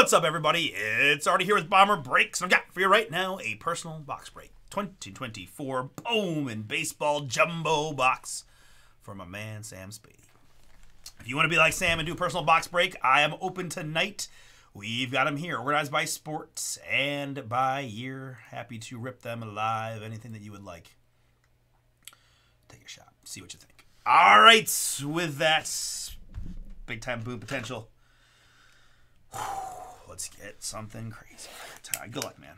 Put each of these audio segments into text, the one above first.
What's up, everybody? It's already here with Bomber Breaks, I've got for you right now a personal box break 2024 Bowman Baseball Jumbo Box for my man Sam Spady. If you want to be like Sam and do a personal box break, I am open tonight. We've got them here, organized by sports and by year. Happy to rip them alive. Anything that you would like. Take a shot. See what you think. All right, with that big time boom potential. Let's get something crazy. Good luck, man.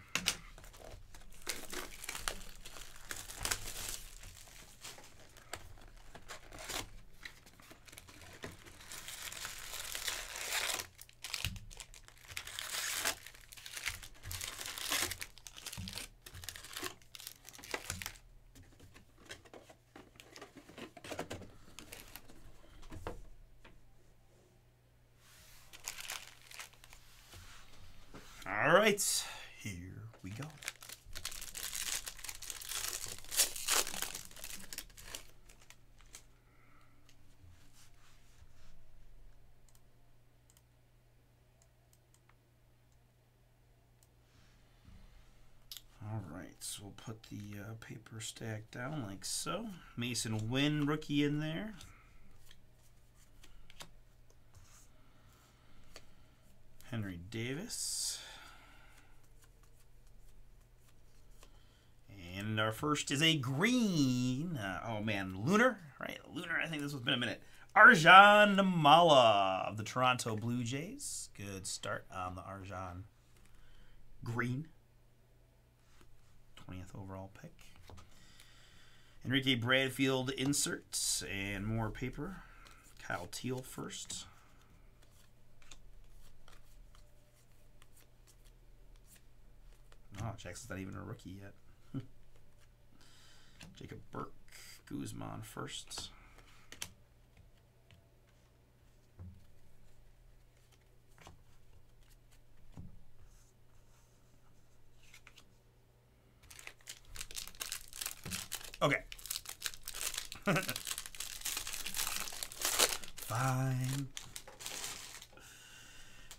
All right, here we go. All right, so we'll put the uh, paper stack down like so. Mason Winn rookie in there. Henry Davis. And our first is a green. Uh, oh man, Lunar, right? Lunar. I think this has been a minute. Arjun Nimmala of the Toronto Blue Jays. Good start on the Arjun green. 20th overall pick. Enrique Bradfield inserts and more paper. Kyle Teel first. Oh, Jackson's not even a rookie yet. Jacob Burke, Guzman first. Okay. Fine.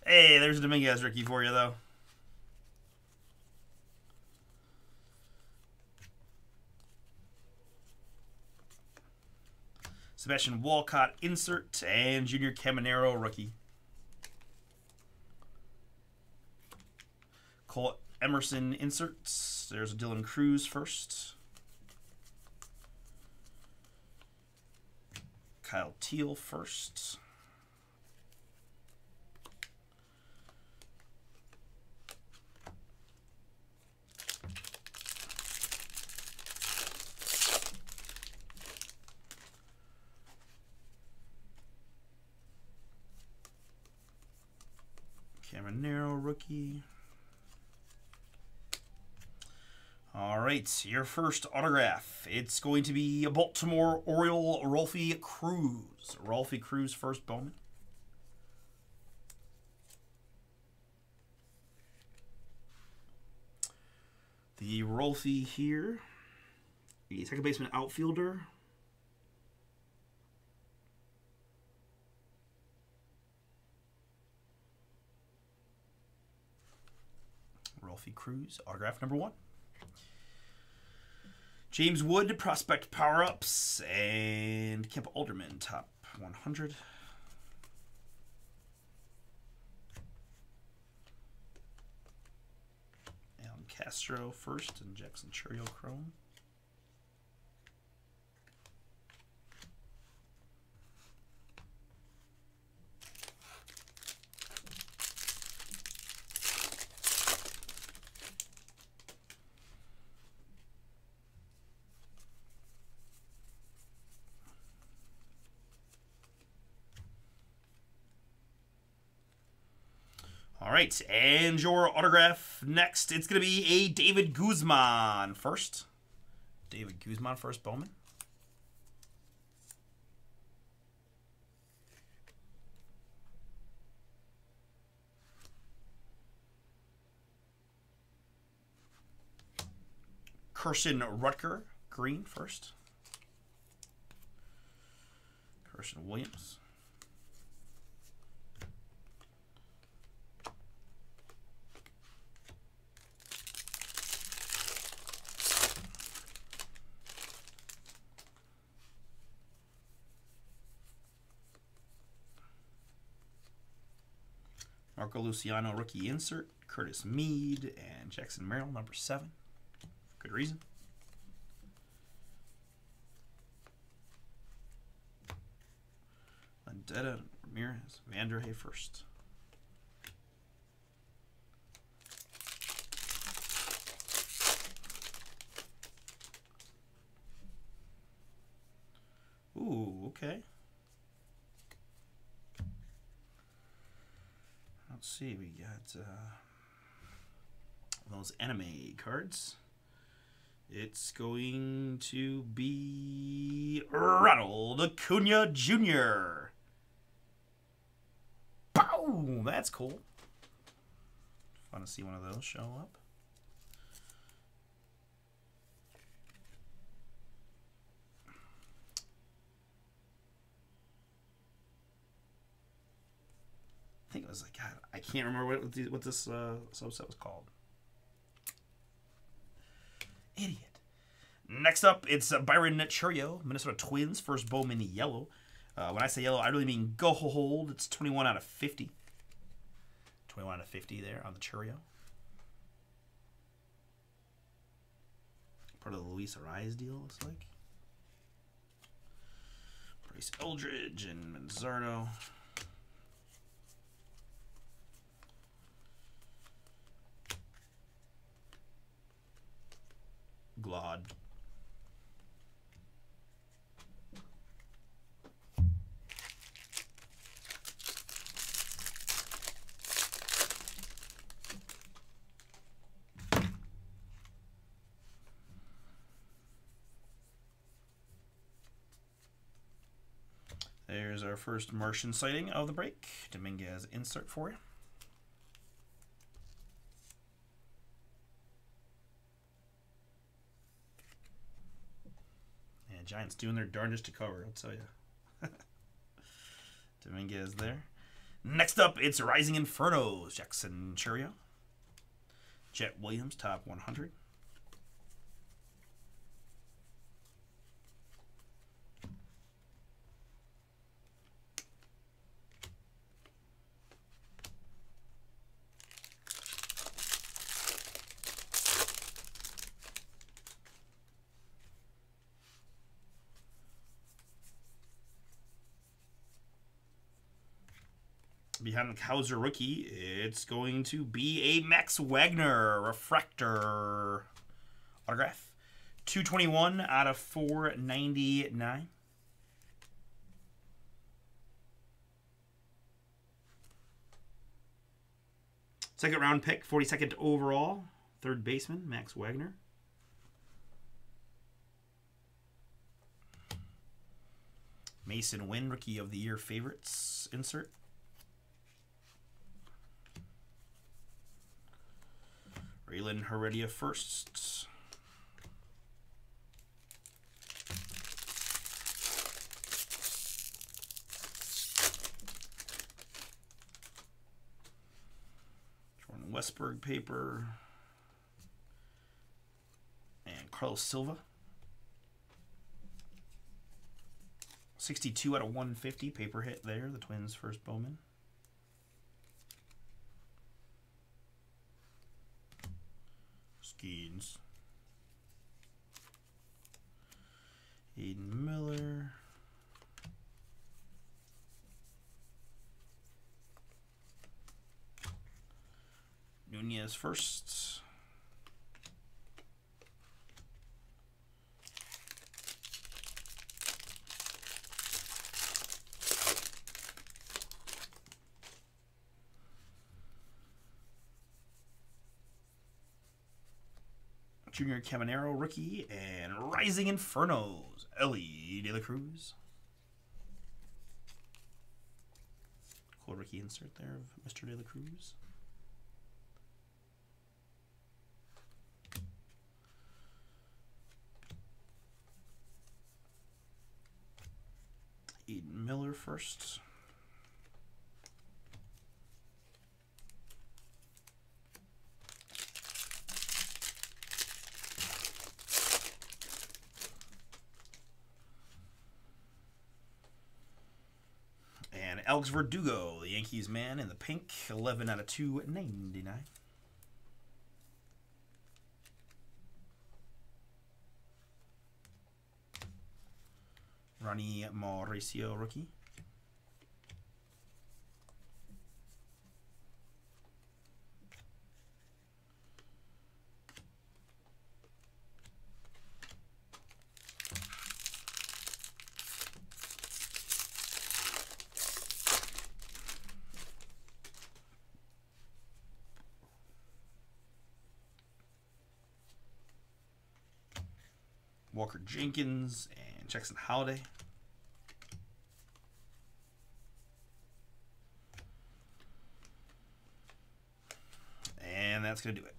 Hey, there's Dominguez Ricky for you, though. Sebastian Walcott insert and Junior Caminero rookie. Colt Emerson inserts. There's a Dylan Crews first. Kyle Teel first. Caminero rookie. All right, your first autograph. It's going to be a Baltimore Oriole Rolfie Cruz. Rolfie Cruz first Bowman. The Rolfie here. The second baseman outfielder. Rolfie Cruz, autograph number one. James Wood, prospect power ups, and Kemp Alderman, top 100. Alan Castro first, and Jackson Chourio Chrome. All right, and your autograph next. It's going to be a David Guzman first. David Guzman first, Bowman. Carson Rucker, green first. Carson Williams. Marco Luciano rookie insert, Curtis Mead, and Jackson Merrill, number seven. Good reason. Vendetta, Ramirez, Vanderhey first. Ooh, okay. Let's see, we got uh, those anime cards. It's going to be Ronald Acuna Jr. Boom! That's cool. Want to see one of those show up. Was like God. I can't remember what the- what this uh, subset was called. Idiot. Next up, it's uh, Byron Chourio, Minnesota Twins, first Bowman yellow. Uh, when I say yellow, I really mean go hold. It's 21 out of 50. 21 out of 50 there on the Chourio. Part of the Luis Arraez deal, looks like. Bryce Eldridge and Manzardo. Glad. There's our first Martian sighting of the break. Dominguez insert for you. Giants doing their darndest to cover, I'll tell you. Dominguez there. Next up, it's Rising Infernos. Jackson Chourio. Jett Williams, top 100. Behind the Hauser rookie, it's going to be a Max Wagner refractor autograph. 221 out of 499. Second round pick, 42nd overall, third baseman, Max Wagner. Mason Winn, rookie of the year favorites insert. Raylan Heredia first. Jordan Westburg paper. And Carlos Silva. 62 out of 150 paper hit there, the Twins' first Bowman. Skenes. Aidan Miller. Nunez first. Junior Caminero rookie and Rising Infernos, Elly De La Cruz. Cool rookie insert there of Mr. De La Cruz. Aidan Miller first. Alex Verdugo, the Yankees man in the pink, 11 out of 299. Ronnie Mauricio rookie. Walker Jenkins and Jackson Holliday. And that's going to do it.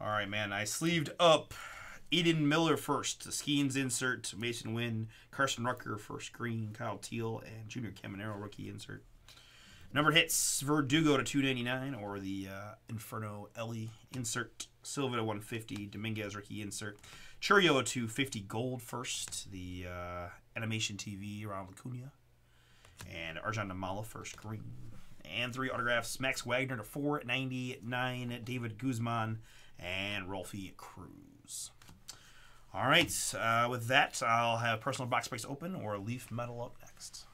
All right, man. I sleeved up Aidan Miller first. The Skenes insert. Mason Winn. Carson Rucker first green. Kyle Teel, and Junior Caminero rookie insert. Numbered hits Verdugo to 299 or the uh, Inferno Elly insert. Silva to 150. Dominguez rookie insert. Chourio to 50 gold first. The uh, Animation TV Ronald Acuna. And Arjun Nimmala first green. And three autographs Max Wagner to 499. David Guzman and Rolfie Cruz. All right, uh, with that, I'll have personal box breaks open or leaf metal up next.